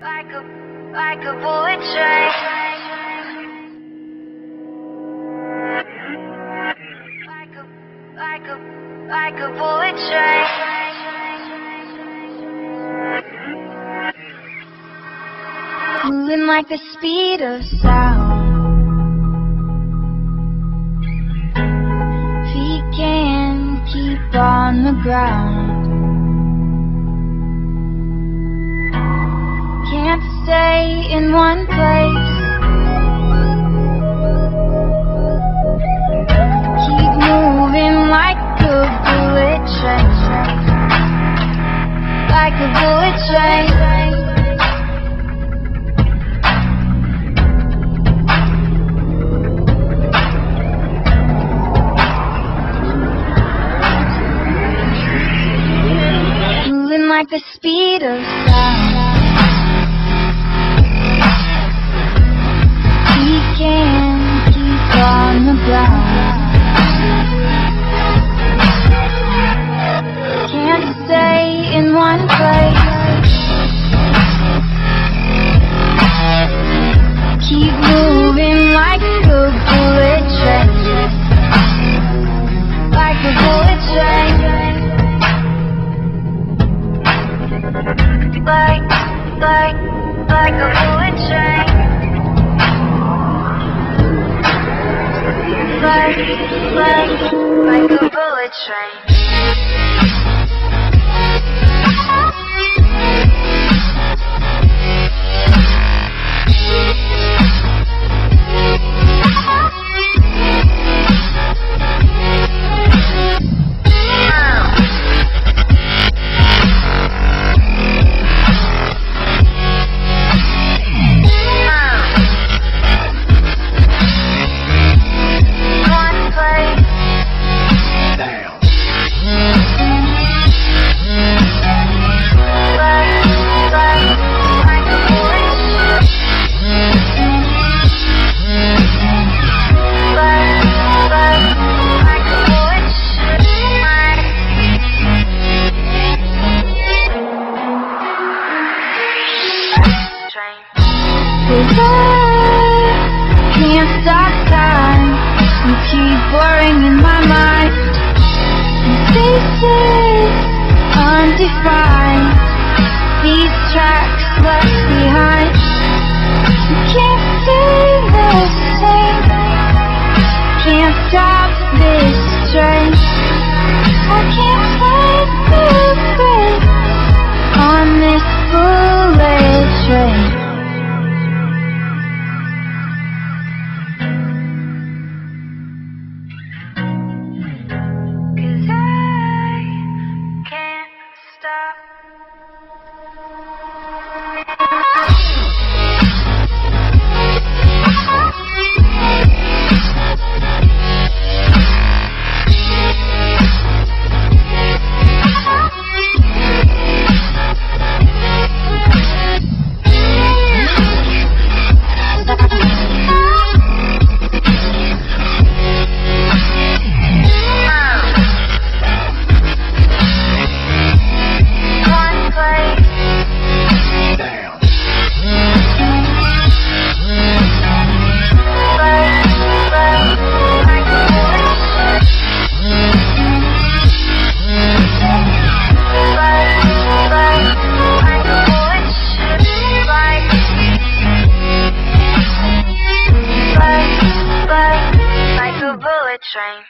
Like a, like a, bullet train. Like a, like a, like a bullet train. Moving like the speed of sound. On the ground. Can't stay in one place. Keep moving like a bullet train. Like a bullet train. Like the speed of sound. He can't keep on the ground. Like, a bullet train. Worrying in my mind. Faces undefined. Bullet train.